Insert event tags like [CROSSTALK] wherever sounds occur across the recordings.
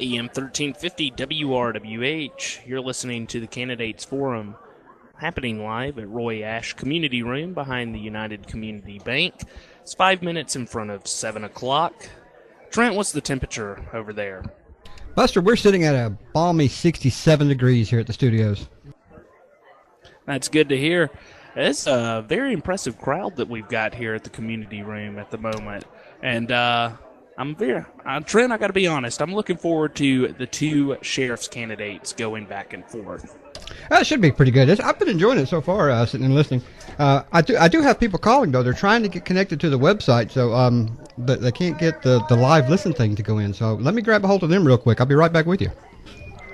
AM 1350 WRWH. You're listening to the Candidates Forum happening live at Roy Ash Community Room behind the United Community Bank. It's five minutes in front of 7 o'clock. Trent, what's the temperature over there? Buster, we're sitting at a balmy 67 degrees here at the studios. That's good to hear. It's a very impressive crowd that we've got here at the community room at the moment. And uh, I'm very, uh, Trent, I got to be honest, I'm looking forward to the two sheriff's candidates going back and forth. That should be pretty good. It's, I've been enjoying it so far, uh, sitting and listening. Uh, I do I do have people calling though. They're trying to get connected to the website, so um, but they can't get the, the live listen thing to go in. So let me grab a hold of them real quick. I'll be right back with you.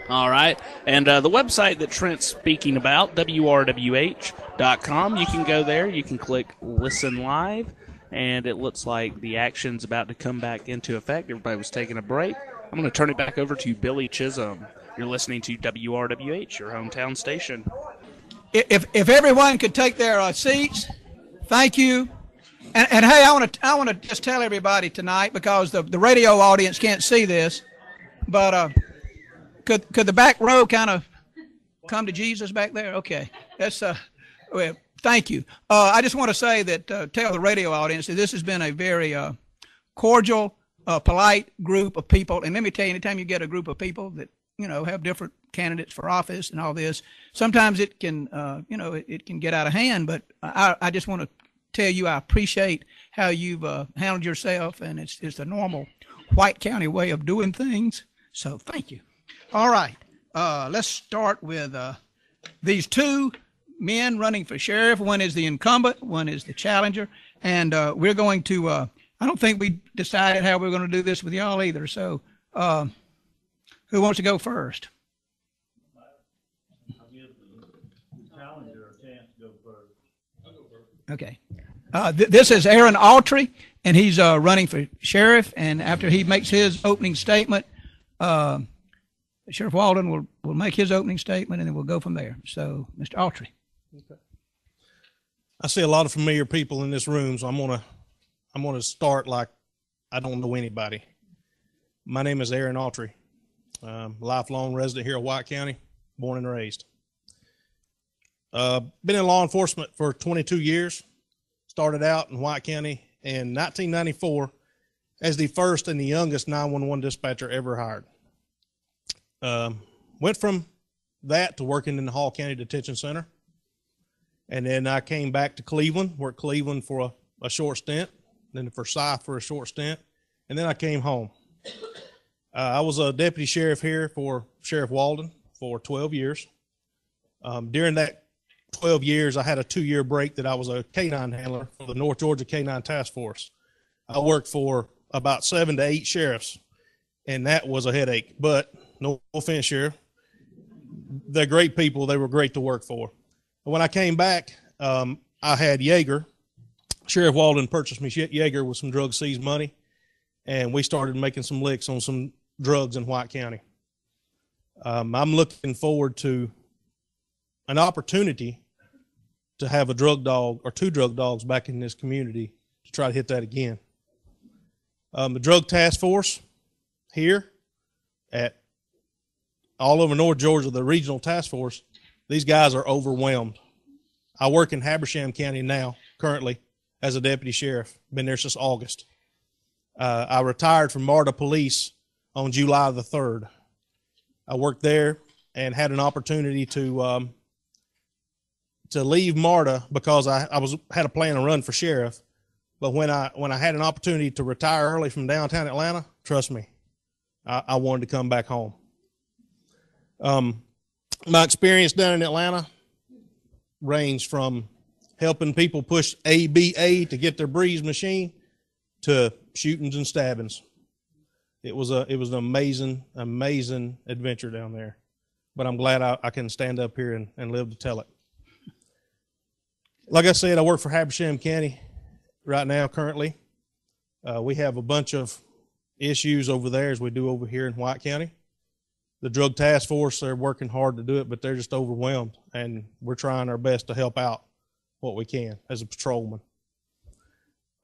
All right. And uh, the website that Trent's speaking about, WRWH.com, you can go there. You can click listen live, and it looks like the action's about to come back into effect. Everybody was taking a break. I'm going to turn it back over to Billy Chisholm. You're listening to WRWH, your hometown station. If, if everyone could take their uh, seats, thank you. And, and hey, I want to I want to just tell everybody tonight because the, the radio audience can't see this, but uh, could could the back row kind of come to Jesus back there? Okay, that's uh, well, thank you. Uh, I just want to say that uh, tell the radio audience that this has been a very uh, cordial, uh, polite group of people. And let me tell you, anytime you get a group of people that you know have different candidates for office and all this, sometimes it can uh, you know it, it can get out of hand. But I, I just want to tell you I appreciate how you've uh, handled yourself, and it's it's the normal White County way of doing things. So thank you. All right, let's start with these two men running for sheriff. One is the incumbent, one is the challenger, and uh, we're going to. Uh, I don't think we decided how we're going to do this with y'all either. So, uh, who wants to go first? Okay. Uh, th- this is Aaron Autry, and he's uh, running for sheriff. And after he makes his opening statement, uh, Sheriff Walden will, will make his opening statement, and then we'll go from there. So, Mr. Autry. I see a lot of familiar people in this room, so I'm gonna I'm gonna start like I don't know anybody. My name is Aaron Autry, um, lifelong resident here of White County, born and raised. Uh, been in law enforcement for 22 years. Started out in White County in 1994 as the first and the youngest 911 dispatcher ever hired. Um, went from that to working in the Hall County Detention Center. And then I came back to Cleveland, worked Cleveland for a, a short stint, then for Forsyth for a short stint, and then I came home. Uh, I was a deputy sheriff here for Sheriff Walden for 12 years. Um, during that 12 years, I had a two year break that I was a canine handler for the North Georgia Canine Task Force. I worked for about seven to eight sheriffs, and that was a headache. But no offense, Sheriff. They're great people. They were great to work for. When I came back, um, I had Jaeger. Sheriff Walden purchased me Jaeger with some drug seized money, and we started making some licks on some drugs in White County. Um, I'm looking forward to an opportunity to have a drug dog or two drug dogs back in this community to try to hit that again. Um, the drug task force here at all over North Georgia, the regional task force, these guys are overwhelmed. I work in Habersham County now, currently, as a deputy sheriff. Been there since August. Uh, I retired from MARTA Police on July the 3rd. I worked there and had an opportunity to um, to leave MARTA because I, I was had a plan to run for sheriff. But when I when I had an opportunity to retire early from downtown Atlanta, trust me, I, I wanted to come back home. Um, my experience down in Atlanta ranged from helping people push ABA to get their breeze machine to shootings and stabbings. It was a it was an amazing, amazing adventure down there. But I'm glad I, I can stand up here and, and live to tell it. Like I said, I work for Habersham County right now currently. Uh, we have a bunch of issues over there as we do over here in White County the drug task force they're working hard to do it but they're just overwhelmed and we're trying our best to help out what we can as a patrolman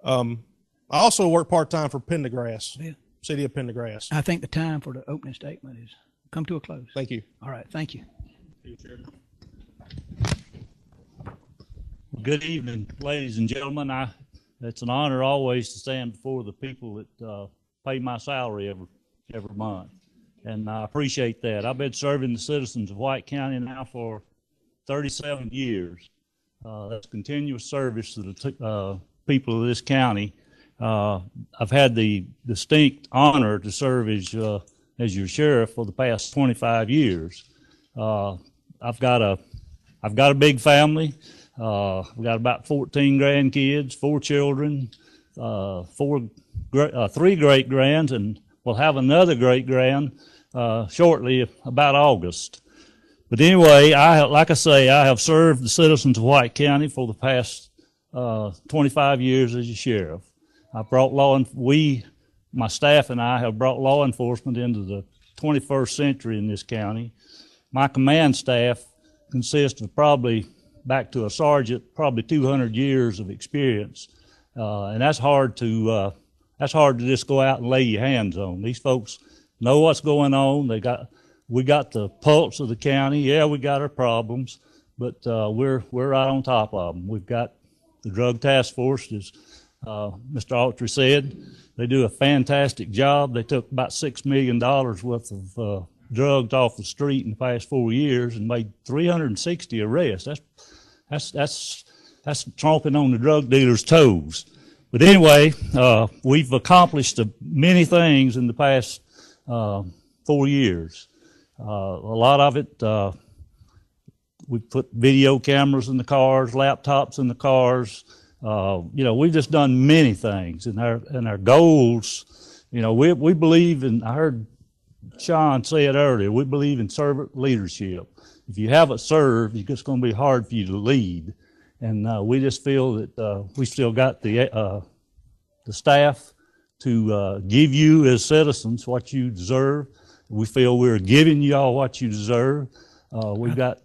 um, i also work part-time for pendergrass Yeah. city of Pendergrass. I think the time for the opening statement is come to a close. Thank you. All right, thank you. Good evening, ladies and gentlemen. I, it's an honor always to stand before the people that uh, pay my salary every every month, and I appreciate that. I've been serving the citizens of White County now for 37 years. Uh, that's continuous service to the t- uh, people of this county. Uh, I've had the distinct honor to serve as uh, as your sheriff for the past 25 years. Uh, I've got a I've got a big family. Uh, I've got about 14 grandkids, four children, four, uh, three great grands, and we'll have another great grand uh, shortly, about August. But anyway, I like I say, I have served the citizens of White County for the past uh, 25 years as a sheriff. I brought law, and we, my staff and I, have brought law enforcement into the 21st century in this county. My command staff consists of probably back to a sergeant, probably 200 years of experience, uh, and that's hard to uh, that's hard to just go out and lay your hands on. These folks know what's going on. They got we got the pulse of the county. Yeah, we got our problems, but uh, we're we're right on top of them. We've got the drug task force, as uh, Mr. Autry said. They do a fantastic job. They took about six million dollars worth of uh, drugs off the street in the past four years and made 360 arrests. That's that's that's that's tromping on the drug dealers' toes. But anyway, uh, we've accomplished many things in the past uh, four years. Uh, a lot of it, uh, we put video cameras in the cars, laptops in the cars. Uh, you know, we've just done many things, and our and our goals. You know, we we believe in. I heard Sean say it earlier. We believe in servant leadership. If you haven't served, it's going to be hard for you to lead. And uh, we just feel that uh, we still got the uh, the staff to uh, give you as citizens what you deserve. We feel we're giving you all what you deserve. Uh, we've got,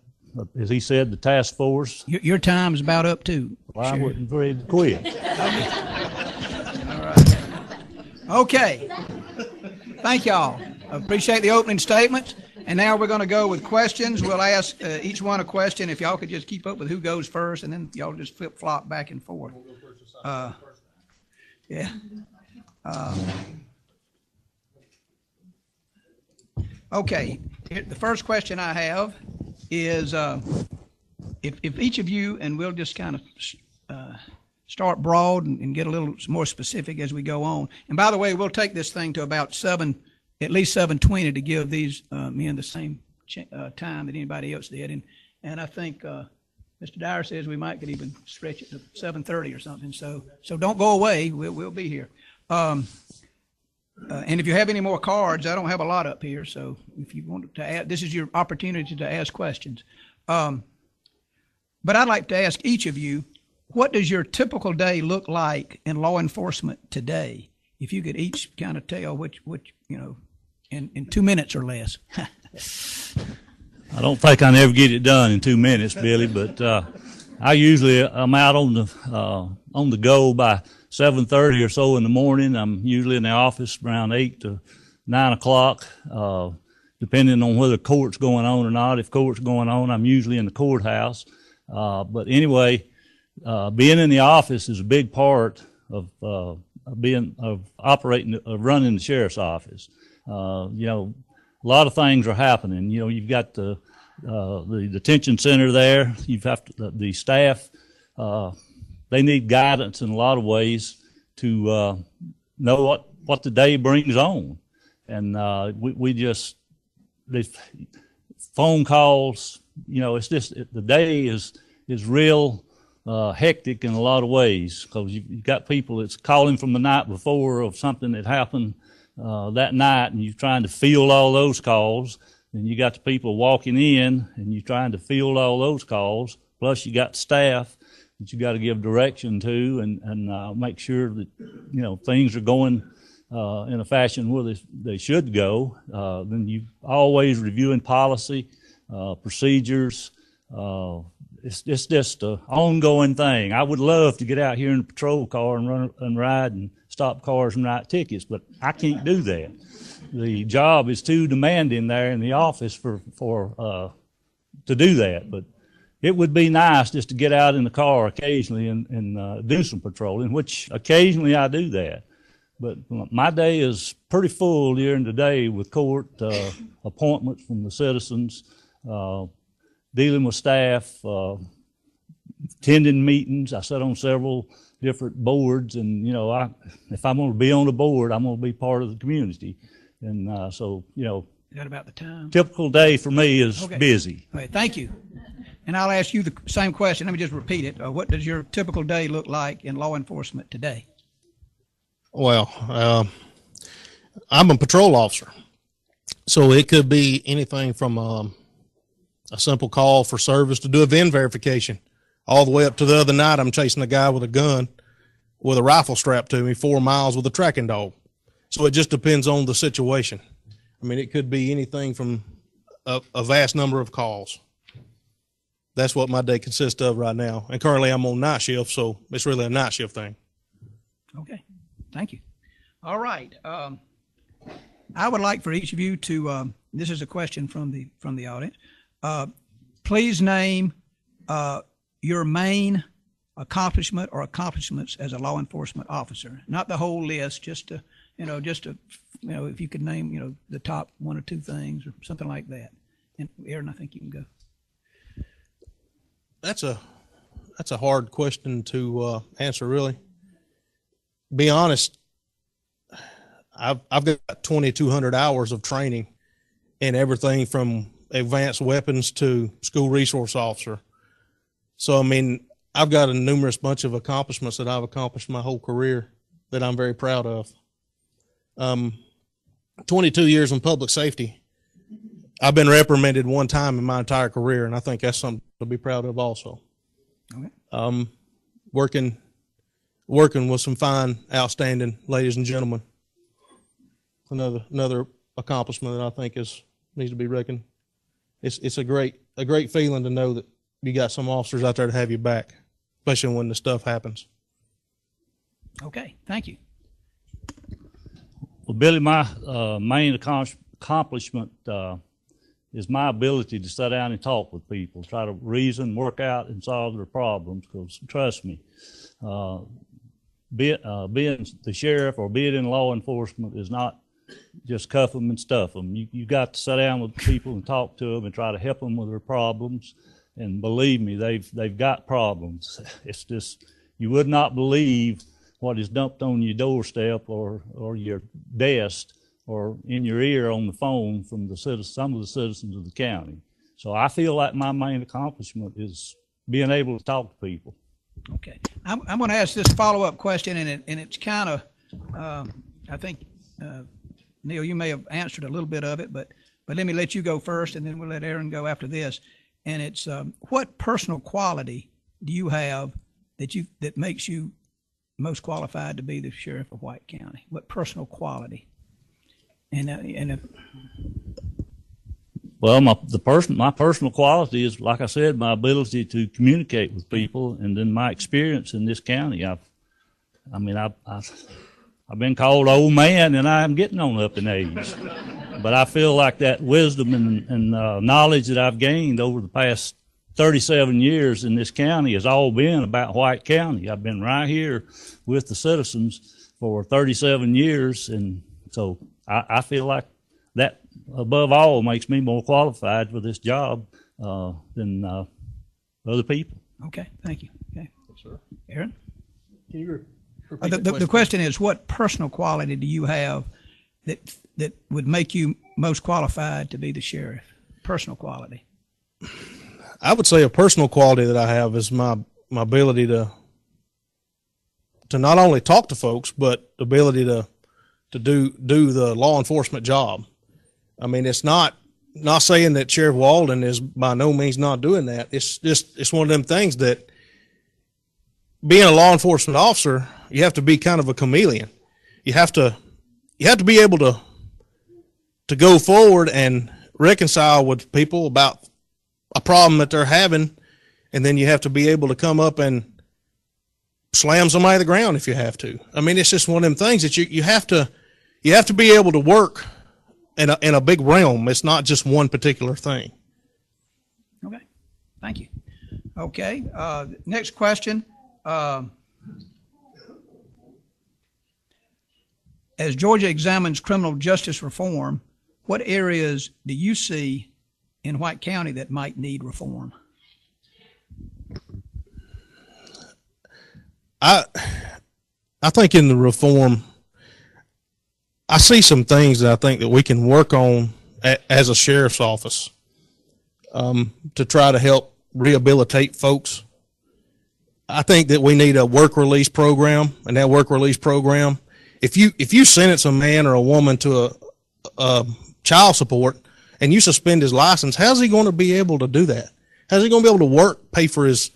as he said, the task force. Your, your time's about up too. Well, I wasn't ready to quit. Okay. Thank y'all. I Appreciate the opening statements. And now we're going to go with questions. We'll ask uh, each one a question. If y'all could just keep up with who goes first, and then y'all just flip flop back and forth. Uh, yeah. Uh, okay. Here- The first question I have is uh, if, if each of you, and we'll just kind of uh, start broad and, and get a little more specific as we go on. And by the way, we'll take this thing to about seven, at least seven twenty to give these uh, men the same ch- uh, time that anybody else did. And and I think uh, Mr. Dyer says we might could even stretch it to seven thirty or something. So so don't go away. We'll we'll be here. Um, uh, and if you have any more cards, I don't have a lot up here. So if you want to add, this is your opportunity to ask questions. Um, but I'd like to ask each of you, what does your typical day look like in law enforcement today? If you could each kind of tell which, which you know, in, in two minutes or less. [LAUGHS] I don't think I never get it done in two minutes, Billy, but uh, I usually I'm out on the uh, on the go by seven thirty or so in the morning. I'm usually in the office around eight to nine o'clock, uh, depending on whether court's going on or not. If court's going on, I'm usually in the courthouse. Uh, but anyway, uh, being in the office is a big part of uh, of being of operating of running the sheriff's office. Uh, you know, a lot of things are happening. You know, you've got the uh, the detention center there. You've have to, the, the staff. Uh, they need guidance in a lot of ways to uh, know what what the day brings on, and uh, we we just the phone calls. You know, it's just it, the day is is real uh, hectic in a lot of ways because you, you've got people that's calling from the night before of something that happened uh, that night, and you're trying to field all those calls. And you got the people walking in, and you're trying to field all those calls. Plus, you got staff that you got to give direction to, and and uh, make sure that you know things are going uh, in a fashion where they, they should go. Uh, then you always reviewing policy, uh, procedures. Uh, it's, it's just an ongoing thing. I would love to get out here in a patrol car and run and ride and stop cars and write tickets, but I can't do that. The job is too demanding there in the office for, for, uh, to do that, but it would be nice just to get out in the car occasionally and, and, uh, do some patrolling, which occasionally I do that. But my day is pretty full during the day with court, uh, appointments from the citizens, uh, dealing with staff, uh, attending meetings. I sit on several different boards, and you know, I if I'm going to be on a board, I'm going to be part of the community, and uh, so you know, Is that about the time? typical day for me is Okay. busy. Okay, thank you. And I'll ask you the same question. Let me just repeat it. Uh, what does your typical day look like in law enforcement today? Well, um, I'm a patrol officer, so it could be anything from um, a simple call for service to do a VIN verification, all the way up to the other night. I'm chasing a guy with a gun, with a rifle strapped to me, four miles with a tracking dog. So it just depends on the situation. I mean, it could be anything from a, a vast number of calls. That's what my day consists of right now. And currently, I'm on night shift, so it's really a night shift thing. Okay, thank you. All right. Um, I would like for each of you to, um, this is a question from the, from the audience. Uh, please name, uh, your main accomplishment or accomplishments as a law enforcement officer. Not the whole list, just to, you know, just to, you know, if you could name, you know, the top one or two things or something like that. And Aaron, I think you can go. that's a that's a hard question to uh, answer. Really, be honest. I've I've got 2,200 hours of training in everything from advanced weapons to school resource officer. So I mean, I've got a numerous bunch of accomplishments that I've accomplished my whole career that I'm very proud of. Um, 22 years in public safety. I've been reprimanded one time in my entire career, and I think that's something to be proud of also. Okay. Um, working, working with some fine, outstanding ladies and gentlemen. Another another accomplishment that I think is needs to be reckoned. It's it's a great a great feeling to know that you got some officers out there to have you back, especially when the stuff happens. Okay, thank you. Well, Billy, my uh, main accomplishment uh, is my ability to sit down and talk with people, try to reason, work out, and solve their problems. Because trust me, uh, be it, uh, being the sheriff or being in law enforcement is not just cuff them and stuff them. You you got to sit down with people and talk to them and try to help them with their problems. And believe me, they've they've got problems. [LAUGHS] It's just you would not believe what is dumped on your doorstep or, or your desk or in your ear on the phone from the some of the citizens of the county. So I feel like my main accomplishment is being able to talk to people. Okay, I'm, I'm going to ask this follow-up question, and it, and it's kind of, um, I think, uh, Neil, you may have answered a little bit of it, but, but let me let you go first, and then we'll let Aaron go after this. And it's, um, what personal quality do you have that you, that makes you most qualified to be the sheriff of White County? What personal quality? And, uh, and if, Well, my the person my personal quality is, like I said, my ability to communicate with people, and then my experience in this county. I've, I mean, I've I've, I've been called old man, and I'm getting on up in age, but I feel like that wisdom and, and uh, knowledge that I've gained over the past 37 years in this county has all been about White County. I've been right here with the citizens for 37 years, and so I, I feel like that above all makes me more qualified for this job uh, than uh, other people. okay, thank you. Okay. sir. Aaron? Can you re- Uh, The, the, the question is, what personal quality do you have that, that would make you most qualified to be the sheriff? Personal quality. I would say a personal quality that I have is my my ability to to not only talk to folks, but the ability to to do do the law enforcement job. I mean, it's not not saying that Sheriff Walden is by no means not doing that. It's just it's one of them things that being a law enforcement officer, you have to be kind of a chameleon. You have to you have to be able to to go forward and reconcile with people about a problem that they're having, and then you have to be able to come up and slam somebody to the ground if you have to. I mean, it's just one of them things that you, you have to, you have to be able to work in a, in a big realm. It's not just one particular thing. Okay, thank you. Okay, uh, next question. Um, As Georgia examines criminal justice reform, what areas do you see in White County that might need reform? I I think in the reform, I see some things that I think that we can work on as a sheriff's office um, to try to help rehabilitate folks. I think that we need a work release program, and that work release program, if you if you sentence a man or a woman to a, a child support and you suspend his license, how's he going to be able to do that? How's he going to be able to work, pay for his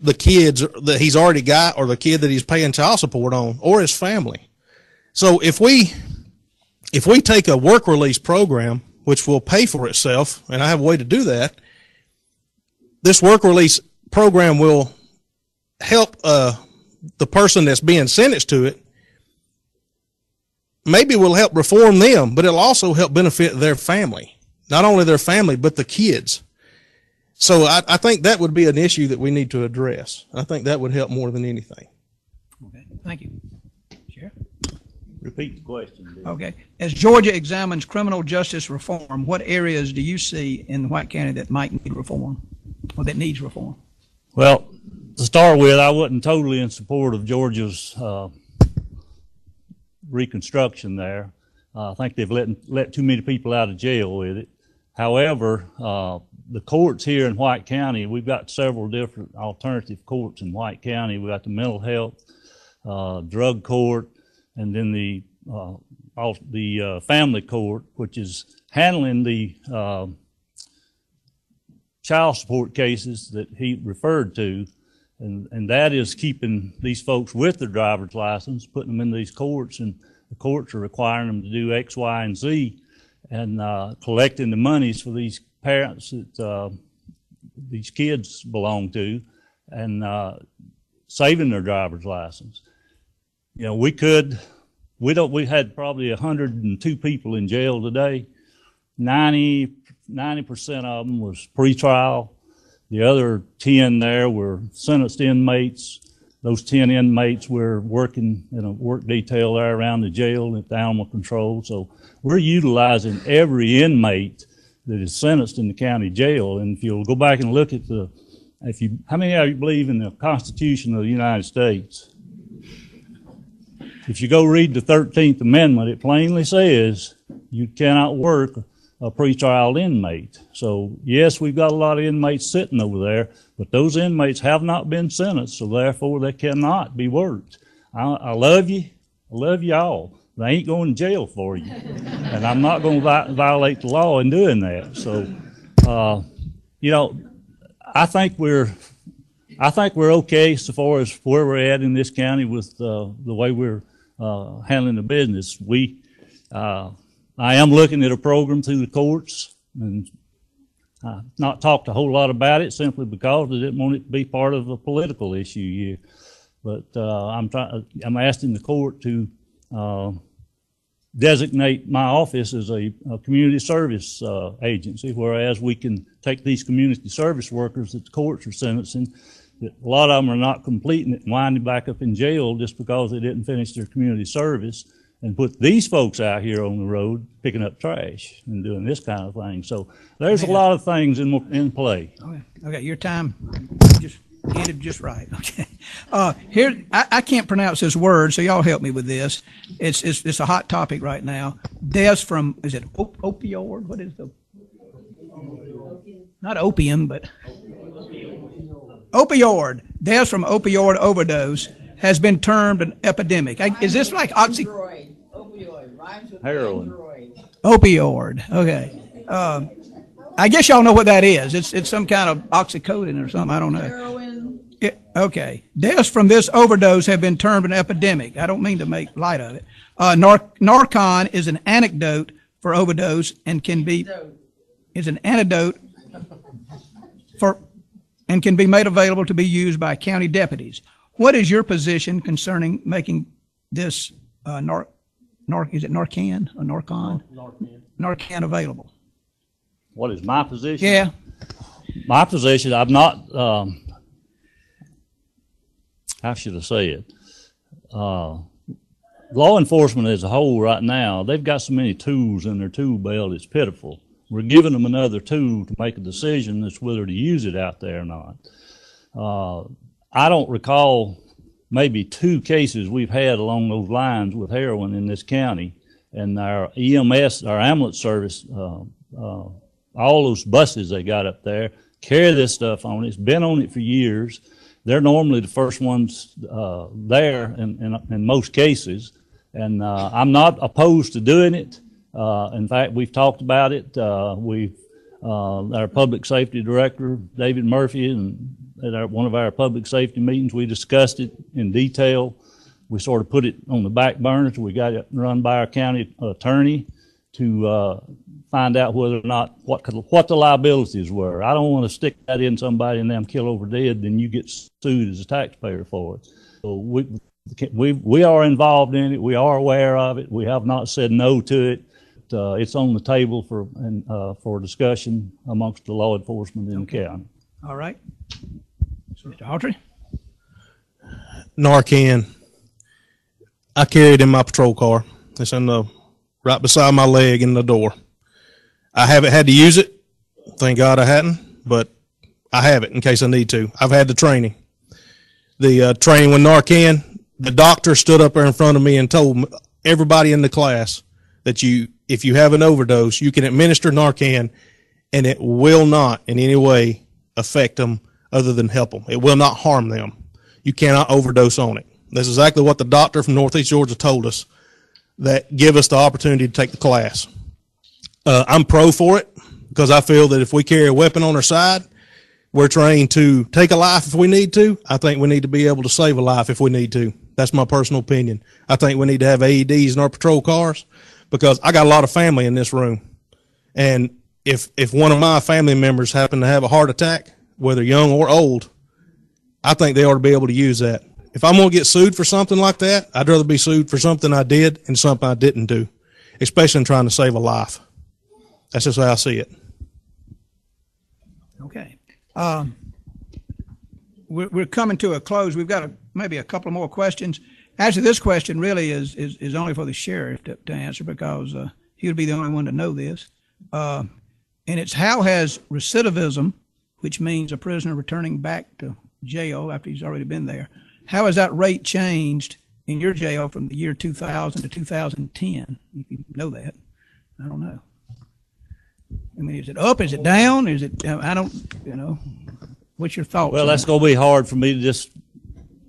the kids that he's already got or the kid that he's paying child support on or his family. So if we, if we take a work release program, which will pay for itself, and I have a way to do that, this work release program will help, uh, the person that's being sentenced to it. Maybe will help reform them, but it'll also help benefit their family. Not only their family, but the kids. So I, I think that would be an issue that we need to address. I think that would help more than anything. Okay, thank you. Sheriff? Repeat the question. Bill. Okay, as Georgia examines criminal justice reform, what areas do you see in White County that might need reform or that needs reform? Well, to start with, I wasn't totally in support of Georgia's uh, reconstruction there. Uh, I think they've let let too many people out of jail with it. However, uh, the courts here in White County, we've got several different alternative courts in White County. We've got the mental health, uh, drug court, and then the uh, all, the uh, family court, which is handling the uh, child support cases that he referred to, and and that is keeping these folks with their driver's license, putting them in these courts, and the courts are requiring them to do X, Y, and Z, and uh, collecting the monies for these parents that uh, these kids belong to, and uh, saving their driver's license. You know, we could, we don't, we had probably 102 people in jail today. 90, 90% of them was pretrial. The other 10 there were sentenced inmates. Those 10 inmates were working in a work detail there around the jail at the animal control. So we're utilizing every inmate that is sentenced in the county jail. And if you'll go back and look at the, if you, how many of you believe in the Constitution of the United States? If you go read the 13th Amendment, it plainly says you cannot work a pretrial inmate. So yes, we've got a lot of inmates sitting over there, but those inmates have not been sentenced, so therefore they cannot be worked. I, I love you. I love you all. They ain't going to jail for you. [LAUGHS] and I'm not going to violate the law in doing that. So, uh, you know, I think we're, I think we're okay so far as where we're at in this county with uh, the way we're uh, handling the business. We, uh, I am looking at a program through the courts and uh, not talked a whole lot about it simply because I didn't want it to be part of a political issue here. But uh, I'm trying. I'm asking the court to uh, designate my office as a, a community service uh, agency, whereas we can take these community service workers that the courts are sentencing. That a lot of them are not completing it and winding back up in jail just because they didn't finish their community service and put these folks out here on the road picking up trash and doing this kind of thing. So there's a lot of things in, in play. Okay, okay, your time just ended just right. [LAUGHS] Okay, uh, here I, I can't pronounce this word, so y'all help me with this. It's it's it's a hot topic right now. Deaths from is it op- opioid? What is the not opium, but opioid. Deaths from opioid overdose has been termed an epidemic. Is this like oxy? Android, opioid, rhymes with Heroin. Android. Opioid. Okay. Um, I guess y'all know what that is. It's it's some kind of oxycodone or something. I don't know. Heroin, Yeah, okay. Deaths from this overdose have been termed an epidemic. I don't mean to make light of it. Uh, Nar- Narcan is an antidote for overdose and can be is an antidote for and can be made available to be used by county deputies. what is your position concerning making this uh, Nar, Nar, is it Narcan or Narcon? Narcan available. What is my position? Yeah. My position, I'm not, um, how should I say it? Uh, law enforcement as a whole right now, they've got so many tools in their tool belt, it's pitiful. We're giving them another tool to make a decision as whether to use it out there or not. Uh, I don't recall maybe two cases we've had along those lines with heroin in this county. And our EMS, our ambulance service, uh, uh, all those buses they got up there carry this stuff on it. It's been on it for years. They're normally the first ones uh, there in, in, in most cases. And uh, I'm not opposed to doing it. Uh, in fact, we've talked about it. Uh, we've uh, our public safety director, David Murphy, and at our, one of our public safety meetings, we discussed it in detail. We sort of put it on the back burner. till We got it run by our county attorney to uh, find out whether or not what could, what the liabilities were. I don't want to stick that in somebody and them kill over dead, then you get sued as a taxpayer for it. So we we we are involved in it. We are aware of it. We have not said no to it. Uh, it's on the table for and uh, for discussion amongst the law enforcement in the county. All right. Mr. Autry? Narcan. I carry it in my patrol car. It's in the right beside my leg in the door. I haven't had to use it. Thank God I hadn't, but I have it in case I need to. I've had the training. The uh, training with Narcan, the doctor stood up there in front of me and told everybody in the class that you, if you have an overdose, you can administer Narcan and it will not in any way affect them other than help them. It will not harm them. You cannot overdose on it. That's exactly what the doctor from Northeast Georgia told us that give us the opportunity to take the class. Uh, I'm pro for it because I feel that if we carry a weapon on our side, we're trained to take a life if we need to. I think we need to be able to save a life if we need to. That's my personal opinion. I think we need to have AEDs in our patrol cars because I got a lot of family in this room. And if, if one of my family members happen to have a heart attack, whether young or old, I think they ought to be able to use that. If I'm going to get sued for something like that, I'd rather be sued for something I did and something I didn't do, especially in trying to save a life. That's just how I see it. Okay. Um, we're, we're coming to a close. We've got a, maybe a couple more questions. Actually, this question really is, is, is only for the sheriff to, to answer because uh, he would be the only one to know this. Uh, and it's how has recidivism, which means a prisoner returning back to jail after he's already been there, how has that rate changed in your jail from the year 2000 to 2010? If you know that, I don't know. I mean, is it up? Is it down? Is it? I don't. You know. What's your thoughts? Well, that's that? going to be hard for me to just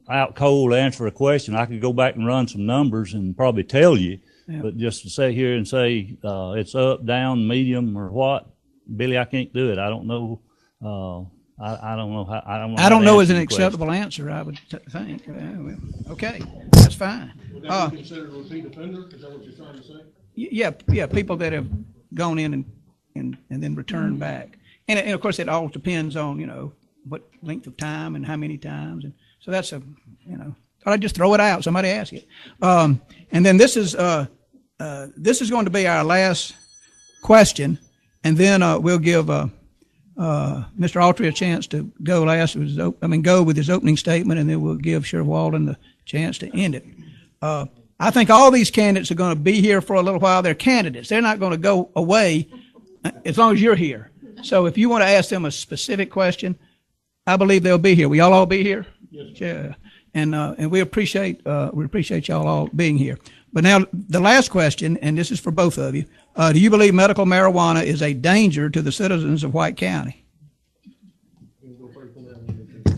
out cold answer a question. I could go back and run some numbers and probably tell you, Yeah. but just to sit here and say uh, it's up, down, medium, or what, Billy, I can't do it. I don't know. Uh, I, I don't know how. I don't know. I how don't to know answer is an your question. acceptable answer. I would t- think. Uh, well, okay, that's fine. Uh, considered a repeat offender? Is that what you're trying to say? y- yeah, yeah, people that have gone in and and and then returned back, and, and of course it all depends on you know what length of time and how many times, and so that's a you know. I just throw it out. Somebody ask it. Um, and then this is uh, uh, this is going to be our last question, and then uh, we'll give uh, uh, Mr. Autry a chance to go last. With his op- I mean, go with his opening statement, and then we'll give Sheriff Walden the chance to end it. Uh, I think all these candidates are going to be here for a little while. They're candidates. They're not going to go away uh, as long as you're here. So if you want to ask them a specific question, I believe they'll be here. Will y'all all be here? Yes. Yeah. And, uh, and we appreciate, uh, we appreciate y'all all being here. But now the last question, and this is for both of you. Uh, do you believe medical marijuana is a danger to the citizens of White County?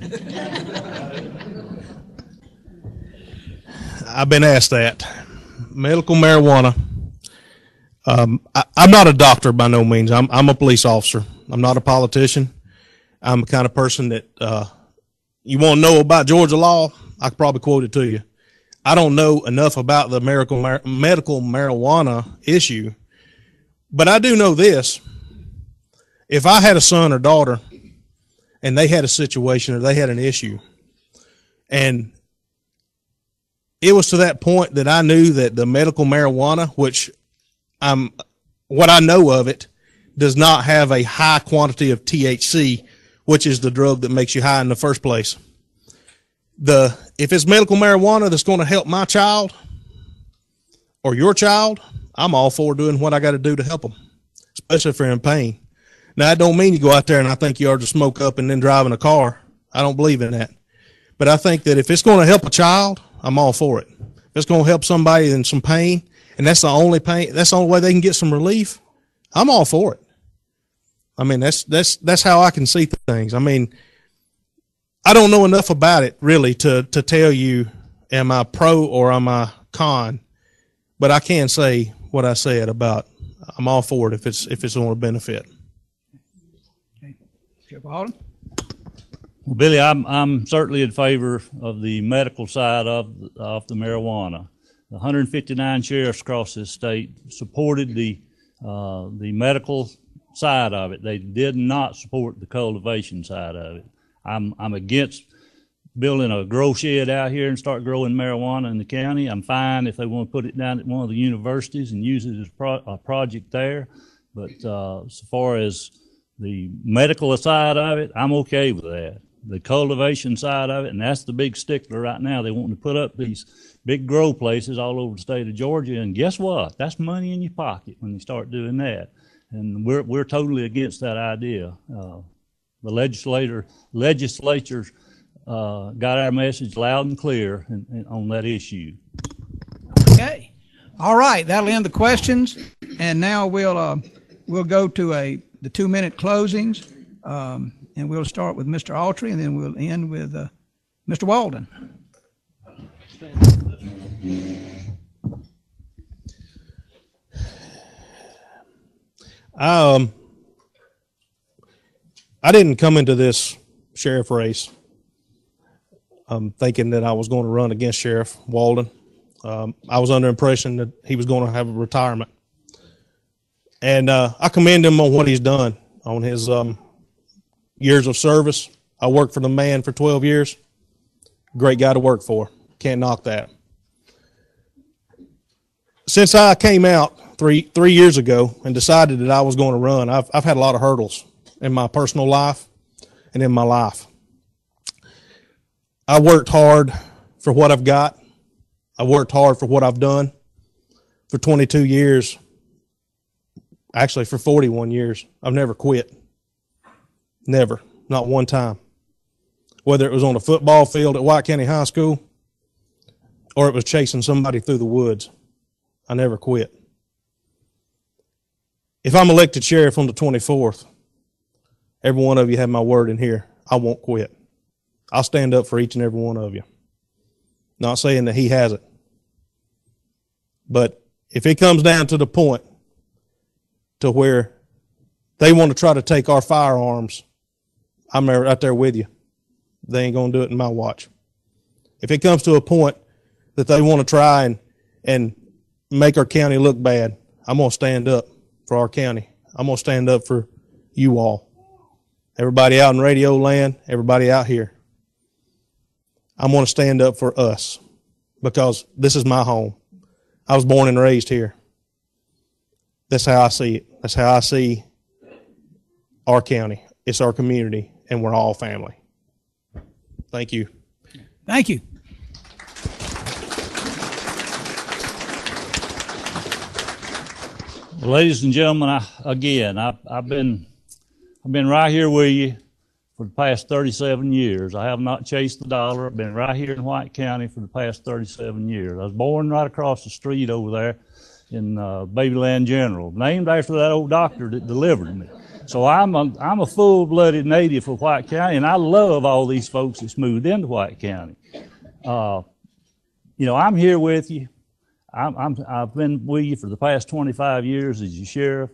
[LAUGHS] I've been asked that. Medical marijuana. Um, I, I'm not a doctor by no means. I'm, I'm a police officer. I'm not a politician. I'm the kind of person that, uh, you want to know about Georgia law? I could probably quote it to you. I don't know enough about the medical, mar- medical marijuana issue, but I do know this. If I had a son or daughter and they had a situation or they had an issue and it was to that point that I knew that the medical marijuana, which I'm what I know of it, does not have a high quantity of THC, which is the drug that makes you high in the first place. The if it's medical marijuana that's going to help my child or your child, I'm all for doing what I got to do to help them, especially if they're in pain. Now, I don't mean you go out there and I think you ought to smoke up and then drive in a car. I don't believe in that. But I think that if it's going to help a child, I'm all for it. If it's going to help somebody in some pain, and that's the only pain, that's the only way they can get some relief, I'm all for it. I mean, that's that's that's how I can see things. I mean, I don't know enough about it really to to tell you am I pro or am I con, but I can say what I said about I'm all for it if it's if it's on a benefit. Sheriff Walden? Well, Billy, I'm, I'm certainly in favor of the medical side of, of the marijuana. The 159 sheriffs across this state supported the, uh, the medical side of it. They did not support the cultivation side of it. I'm, I'm against building a grow shed out here and start growing marijuana in the county. I'm fine if they want to put it down at one of the universities and use it as pro- a project there. But uh, as far as the medical side of it, I'm okay with that. The cultivation side of it, and that's the big stickler right now. They want to put up these big grow places all over the state of Georgia, and guess what? That's money in your pocket when you start doing that. And we're we're totally against that idea. Uh, the legislator legislatures uh, got our message loud and clear in, in, on that issue. Okay. All right, that'll end the questions, and now we'll, uh, we'll go to a, the two-minute closings. Um, and we'll start with Mr. Autry, and then we'll end with, uh, Mr. Walden. Um, I didn't come into this sheriff race um, thinking that I was going to run against Sheriff Walden. Um, I was under impression that he was going to have a retirement, and uh, I commend him on what he's done on his um, years of service. I worked for the man for 12 years. Great guy to work for. Can't knock that. Since I came out three three years ago and decided that I was going to run, I've I've had a lot of hurdles in my personal life and in my life. I worked hard for what I've got. I worked hard for what I've done for 22 years. Actually, for 41 years. I've never quit. Never. Not one time. Whether it was on a football field at White County High School or it was chasing somebody through the woods. I never quit. If I'm elected sheriff on the 24th, every one of you have my word in here. I won't quit. I'll stand up for each and every one of you. Not saying that he hasn't. But if it comes down to the point to where they want to try to take our firearms, I'm right there with you. They ain't going to do it in my watch. If it comes to a point that they want to try and, and make our county look bad, I'm going to stand up for our county. I'm going to stand up for you all. Everybody out in radio land, everybody out here. I'm going to stand up for us because this is my home. I was born and raised here. That's how I see it. That's how I see our county. It's our community, and we're all family. Thank you. Thank you. Ladies and gentlemen, I, again, I, I've been I've been right here with you for the past 37 years. I have not chased the dollar. I've been right here in White County for the past 37 years. I was born right across the street over there in uh, Babyland General, named after that old doctor that delivered me. So I'm a, I'm a full-blooded native of White County, and I love all these folks that's moved into White County. Uh, you know, I'm here with you. I'm, I'm, I've been with you for the past 25 years as your sheriff.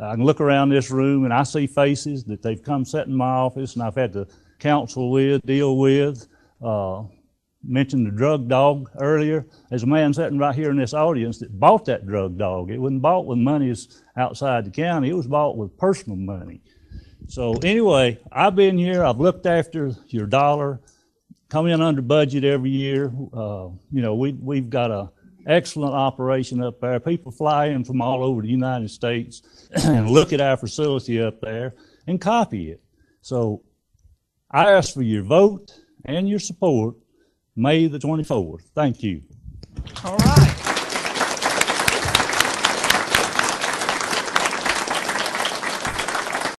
I can look around this room and I see faces that they've come sit in my office and I've had to counsel with, deal with. Uh, mentioned the drug dog earlier. There's a man sitting right here in this audience that bought that drug dog. It wasn't bought with monies outside the county. It was bought with personal money. So anyway, I've been here. I've looked after your dollar come in under budget every year. Uh, you know, we, we've got a excellent operation up there. People fly in from all over the United States [CLEARS THROAT] and look at our facility up there and copy it. So I ask for your vote and your support May the 24th. Thank you. All right.